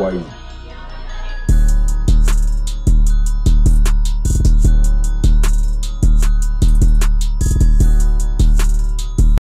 Uruguai.